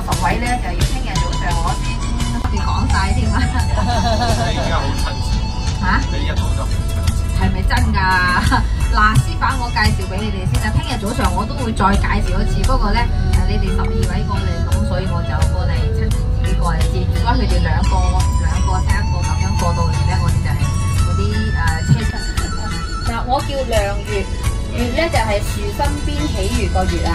位咧就要聽日早上我先先講晒添啊！你而家好親切，嚇你一講就好親切。係咪真㗎？嗱，師範我介紹俾你哋先啦。聽日早上我都會再介紹一次，不過咧誒你哋十二位過嚟，咁所以我就過嚟親自自己過嚟接。如果佢哋兩個兩個三個咁樣過到嚟咧，我哋就係嗰啲誒車出。嗱，我叫梁月，月咧就係樹身邊喜月個月啊，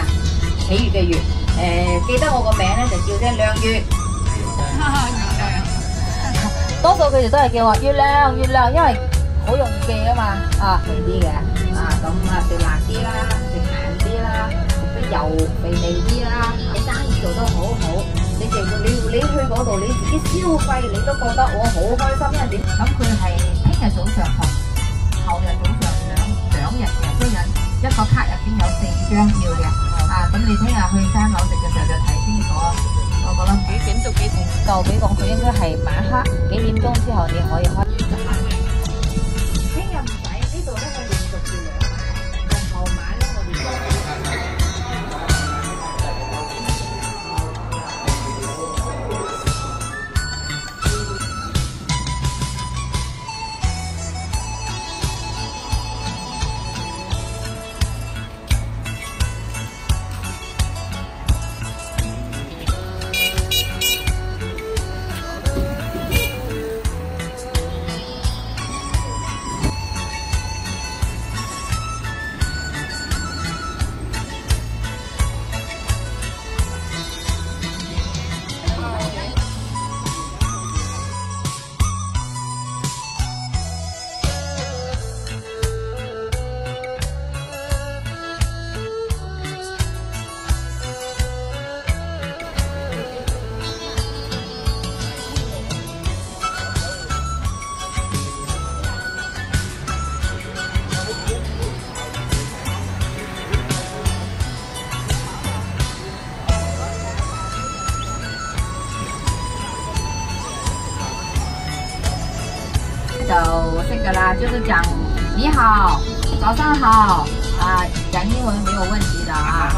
喜月嘅月。誒、記得我個名咧就叫聲亮月。多數佢哋都係叫我月亮月亮，因為好容易記啊嘛，啊肥啲嘅，啊咁啊食辣啲啦，食鹹啲啦，食得油肥膩啲啦，你生意做得好好，你哋你你去嗰度你自己消費你都覺得我好開心，因為點？咁佢係聽日早上同後日早上兩兩日嘅，一日一個卡入邊有四張票嘅，咁你听日去三楼食嘅时候就睇清楚，我个啦，几点到几点？就比如讲，佢应该系晚黑几点钟之后你可以开。就識噶啦，就是讲你好，早上好啊，讲英文没有问题的啊。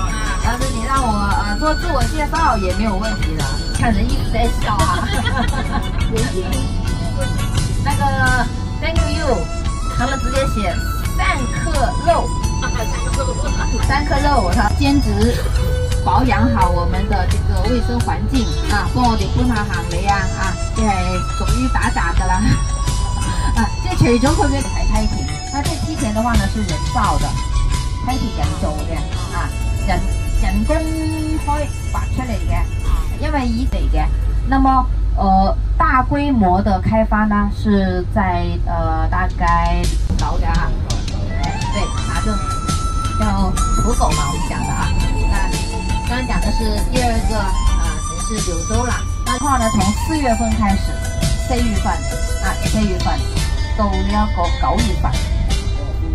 但是你让我呃做自我介绍也没有问题的，看人一直在笑啊。那个 Thank you，他們直接写三克肉，三克肉，他兼职保养好我们的这个卫生环境啊，帮我哋搬下行李啊啊，即係屬於打的啦。啊，这除咗佢嘅係梯田，那这梯田的话呢是人造的，梯田人做嘅啊，人人工开挖出嚟嘅，因为以嚟嘅。那么呃大规模的开发呢是在呃大概樓的啊，哎对，拿着叫土狗嘛，我们讲的啊。那刚刚讲的是第二个啊城市柳州啦，那话呢从四月份开始，四月份啊四月份。到呢一个九月份。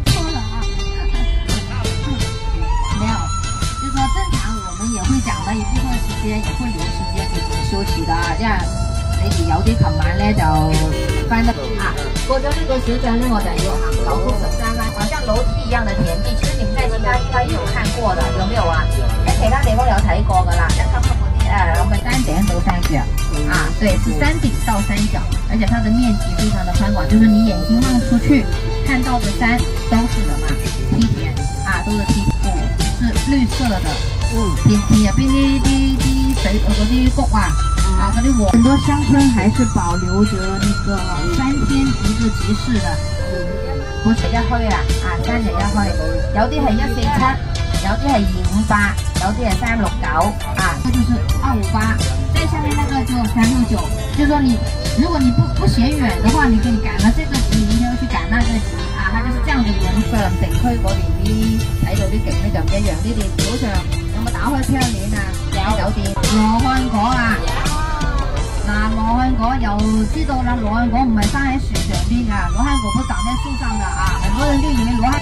錯了啊，沒有，就是說正常我们也会讲的一部分时间，也会留时间给你们休息的啊。這樣你哋有啲琴晚咧就翻得啊，過咗呢个小鎮咧，我就要行九曲十三彎，好像楼梯一样的田地。其实你们在其他地方也有看过的，有没有啊？在其他地方有睇过噶啦，一級級嗰啲誒，我们山頂到山腳啊，对，是山顶到山脚，而且它的面积非常的宽广，就是你眼睛望出去看到的山都是什么，梯田啊，都是梯田，是绿色的，嗯，田田入邊啲啲啲水嗰啲谷啊，啊嗰啲禾，很多乡村还是保留着那个三天一個集市的，好似一墟啊，啊三日一墟，有啲係一四七，有啲係二五八，有啲係三六九，啊，這就是。三六九，就是說你如果你不不嫌远的话，你可以赶了这个集，明天又去赶那个集啊，它就是這樣的輪上城区嗰边啲睇到啲景咧就唔一样。呢啲早上有冇打开窗帘啊？有酒店罗汉果啊，嗱罗汉果又知道啦，罗汉果唔系生喺树上边噶，罗汉果不长在树上的啊，很多人就以为罗汉。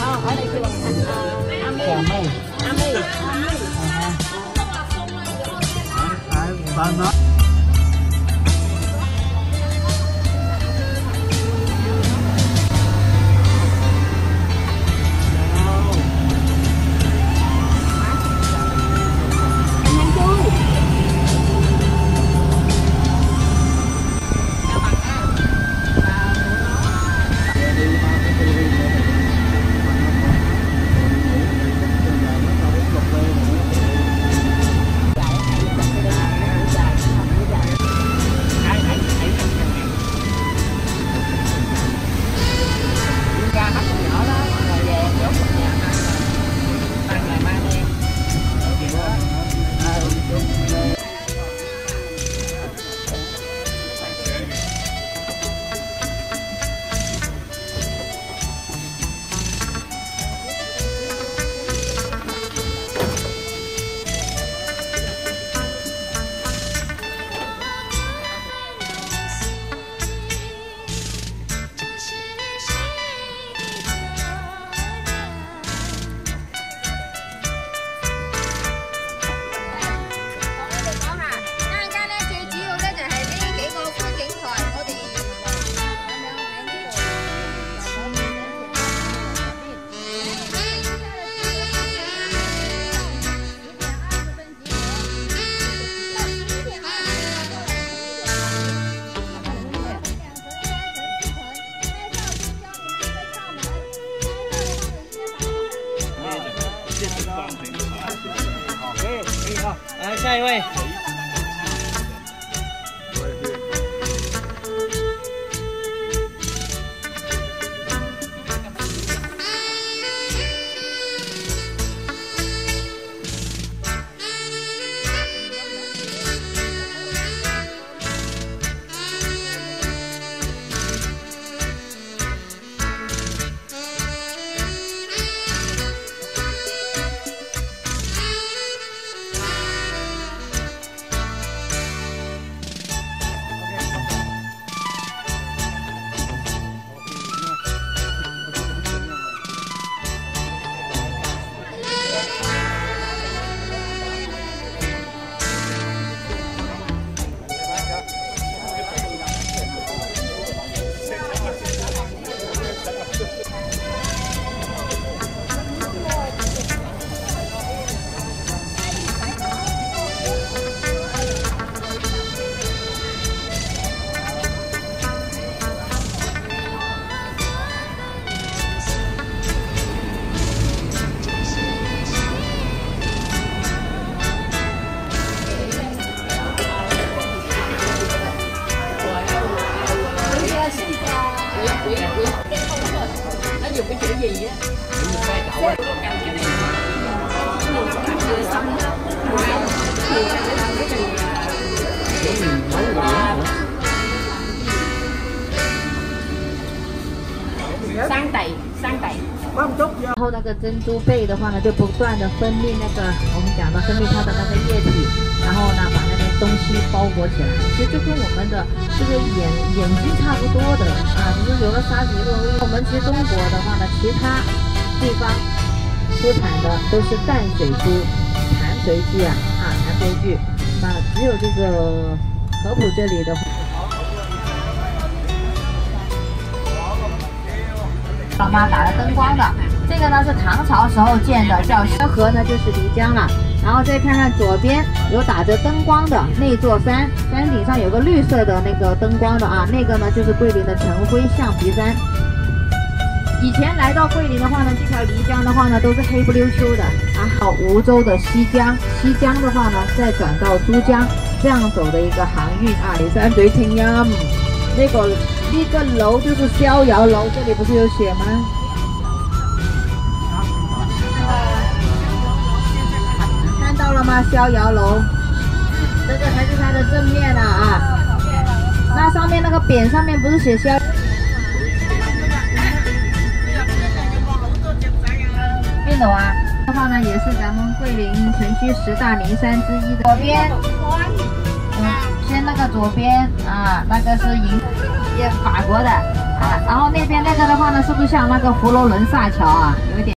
Ờ, ở đây trường Trà Mây Trà Mây Trà Mây Trà Mây 生地生地然后那个珍珠贝的话呢，就不断的分泌那个我们讲的分泌它的那个液体，然后呢把那个东西包裹起来，其实就跟我们的这个眼眼睛差不多的啊，只是有了沙棘路。我们其实中国的话呢，其他地方出产的都是淡水珠、潭水珠啊啊潭水珠，那只有这个合浦这里的话。老妈打了灯光的，这个呢是唐朝时候建的，叫萧河呢就是漓江了。然后再看看左边有打着灯光的那座山，山顶上有个绿色的那个灯光的啊，那个呢就是桂林的晨晖象鼻山。以前来到桂林的话呢，这条漓江的话呢都是黑不溜秋的啊。好，梧州的西江，西江的话呢再转到珠江，这样走的一个航运啊。山水清音，那个那个楼就是逍遥楼，这里不是有写吗？看到了吗？逍遥楼，这个才是它的正面啊啊。那上面那个匾上面不是写逍？变楼啊，的话呢也是咱们桂林城区十大名山之一的。左边，嗯，先到。那个左边啊，那个是银也法国的啊，然后那边那个的话呢，是不是像那个佛罗伦萨桥啊？有一点。